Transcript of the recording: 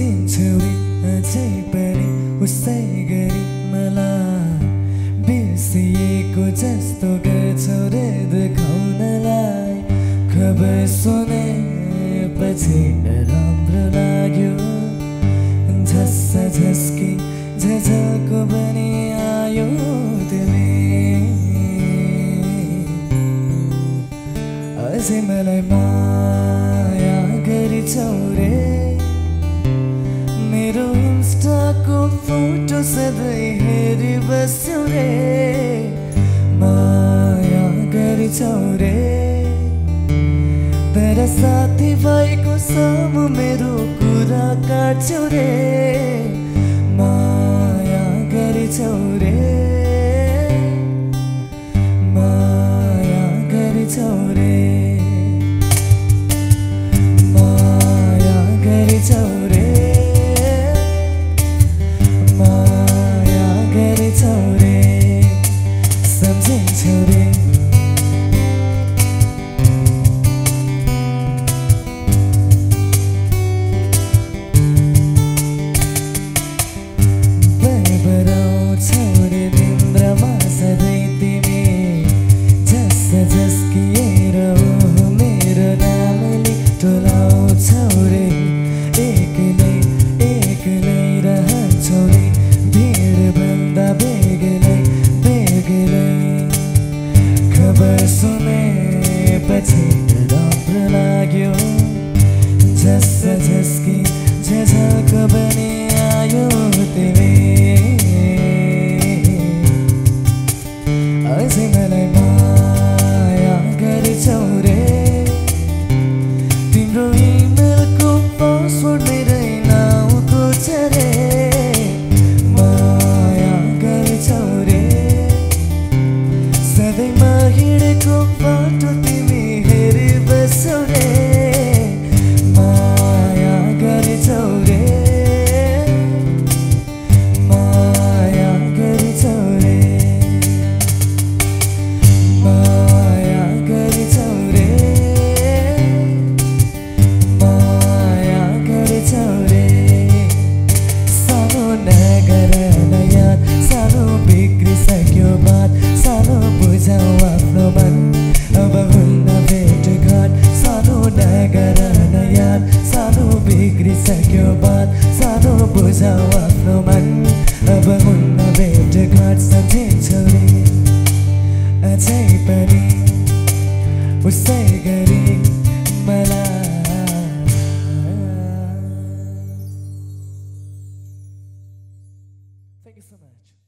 अझै पनि उसै गरी मलाई बिर्सिएको जस्तो गर्छौ रे देखाउनलाई। खबर सुनेपछि राम्रो लाग्यो। झस्स झस्की झझको पनि आयो तिमी फोटो सधैँ हेरि बस्यौ रे। माया गरिछौ रे। तर साथी भाइको सामु मेरो कुरा काट्छौ रे। माया गरिछौ रे। thương với đôi बिग्रिसक्यो बात सानो बुझाउ आफ्नो मन अब हुन्न भेटघाट सम्झिन्छौ रे अझै पनि उसै गरी मलाई Thank you so much.